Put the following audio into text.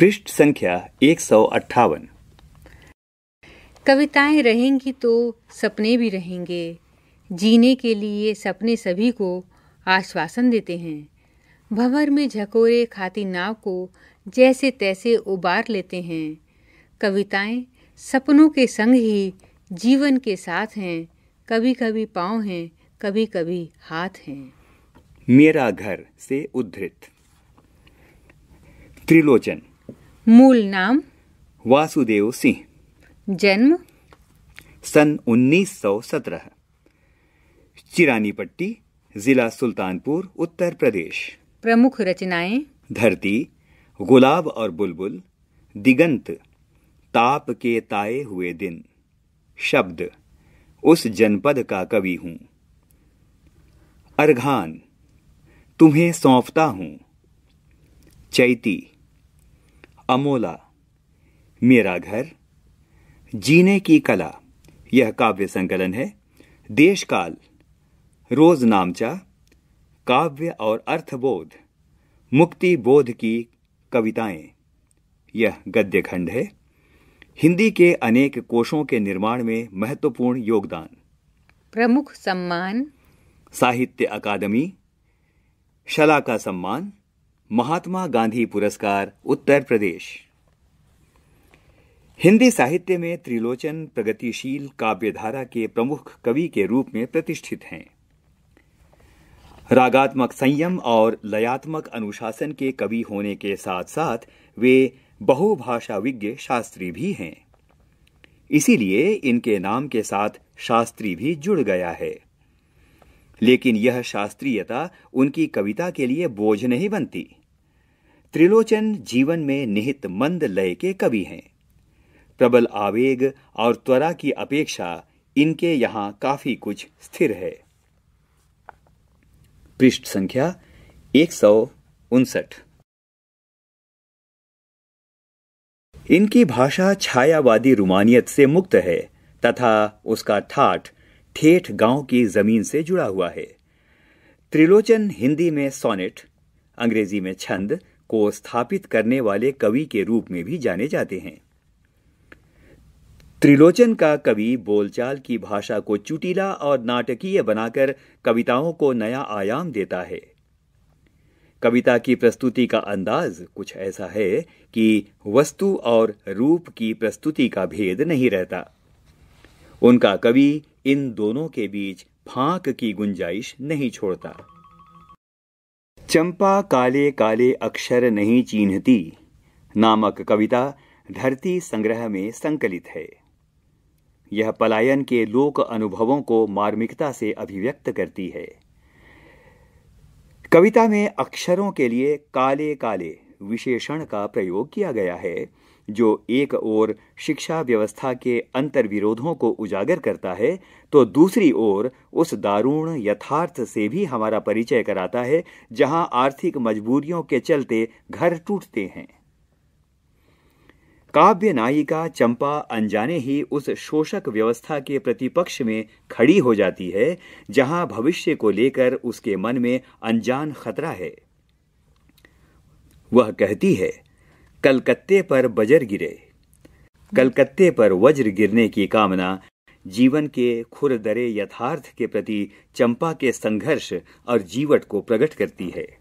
पृष्ठ संख्या एक सौ अट्ठावन। कविताएँ रहेंगी तो सपने भी रहेंगे। जीने के लिए सपने सभी को आश्वासन देते हैं। भंवर में झकोरे खाती नाव को जैसे तैसे उबार लेते हैं। कविताएँ सपनों के संग ही जीवन के साथ हैं। कभी कभी पाँव हैं कभी कभी हाथ हैं। मेरा घर से उद्धृत। त्रिलोचन। मूल नाम वासुदेव सिंह। जन्म सन 1917 चिरानी पट्टी जिला सुल्तानपुर उत्तर प्रदेश। प्रमुख रचनाएँ धरती गुलाब और बुलबुल दिगंत ताप के ताए हुए दिन। शब्द उस जनपद का कवि हूँ। अर्घान तुम्हें सौंपता हूँ। चैती अमोला मेरा घर जीने की कला यह काव्य संकलन है। देशकाल रोज नामचा काव्य और अर्थबोध मुक्ति बोध की कविताएँ। यह गद्य खंड है। हिंदी के अनेक कोशों के निर्माण में महत्वपूर्ण योगदान। प्रमुख सम्मान। साहित्य अकादमी शला का सम्मान। महात्मा गांधी पुरस्कार, उत्तर प्रदेश। हिंदी साहित्य में त्रिलोचन प्रगतिशील काव्यधारा के प्रमुख कवि के रूप में प्रतिष्ठित हैं। रागात्मक संयम और लयात्मक अनुशासन के कवि होने के साथ साथ वे बहुभाषा विज्ञ शास्त्री भी हैं। इसीलिए इनके नाम के साथ शास्त्री भी जुड़ गया है। लेकिन यह शास्त्रीयता उनकी कविता के लिए बोझ नहीं बनती। त्रिलोचन जीवन में निहित मंद लय के कवि हैं। प्रबल आवेग और त्वरा की अपेक्षा इनके यहाँ काफ़ी कुछ स्थिर है। पृष्ठ संख्या एक सौ उनसठ। इनकी भाषा छायावादी रुमानियत से मुक्त है तथा उसका ठाठ ठेठ गाँव की ज़मीन से जुड़ा हुआ है। त्रिलोचन हिंदी में सोनेट, अंग्रेज़ी में छंद को स्थापित करने वाले कवि के रूप में भी जाने जाते हैं। त्रिलोचन का कवि बोलचाल की भाषा को चुटीला और नाटकीय बनाकर कविताओं को नया आयाम देता है। कविता की प्रस्तुति का अंदाज कुछ ऐसा है कि वस्तु और रूप की प्रस्तुति का भेद नहीं रहता। उनका कवि इन दोनों के बीच फांक की गुंजाइश नहीं छोड़ता। चंपा काले काले अक्षर नहीं चिन्हती, नामक कविता धरती संग्रह में संकलित है। यह पलायन के लोक अनुभवों को मार्मिकता से अभिव्यक्त करती है। कविता में अक्षरों के लिए काले काले विशेषण का प्रयोग किया गया है, जो एक ओर शिक्षा व्यवस्था के अंतर्विरोधों को उजागर करता है तो दूसरी ओर उस दारुण यथार्थ से भी हमारा परिचय कराता है, जहाँ आर्थिक मजबूरियों के चलते घर टूटते हैं। काव्य नायिका चंपा अनजाने ही उस शोषक व्यवस्था के प्रतिपक्ष में खड़ी हो जाती है, जहाँ भविष्य को लेकर उसके मन में अनजान खतरा है। वह कहती है, कलकत्ते पर बजर गिरे। कलकत्ते पर वज्र गिरने की कामना, जीवन के खुरदरे यथार्थ के प्रति चंपा के संघर्ष और जीवट को प्रकट करती है।